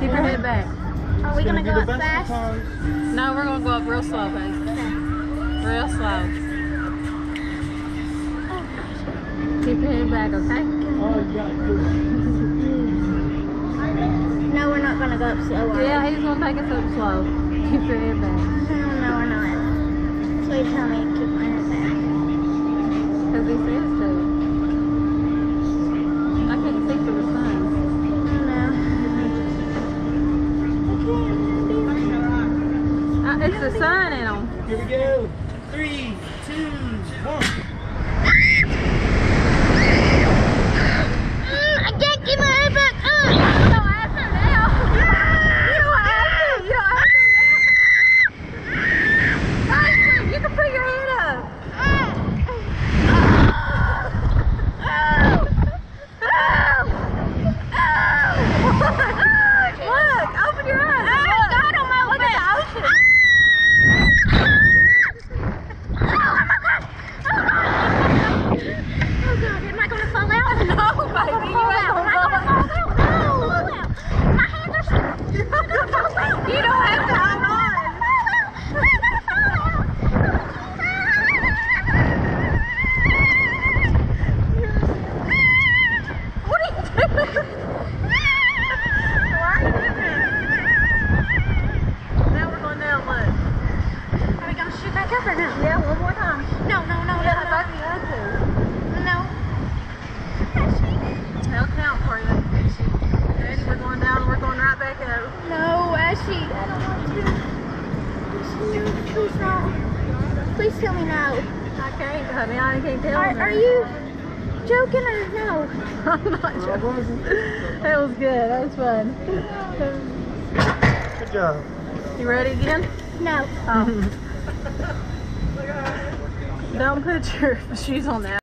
Keep your head back. Are we gonna be go up fast? No, we're gonna go up real slow, babe. Real slow. Oh, Keep your head back, okay? Oh, you got good. No, we're not gonna go up slow. are we? Yeah, he's gonna take us up slow. Keep your head back. No, no, we're not. So you tell me to keep my head back. Because he says to. I can't see through the sun. No. Uh, it's the sun in them. Here we go. Three, two, one. I can't keep my head back. Uh. You don't have to now. You don't have to. You don't have to now. Tyson, you can put your head up. Look, open your eyes. Look, God on my Look at the ocean. Oh God, am I gonna fall out? No, baby, you ain't gonna fall out. No, my hands are stuck. You don't have to hold on. What are you doing? Why are you doing that? Now we're going down, look. Are we gonna shoot or no? Yeah, one more time. No, no, no, Yeah, no, baby, you have to. no. They'll count for you. Ready? We're going down and we're going right back up. No, Ashley, I don't want to. Please no. Please tell me no. I can't, honey. I can't tell Are, them. are you joking or no? I'm not joking. That was good. That was fun. Good job. You ready again? No. Oh. Don't put your shoes on that.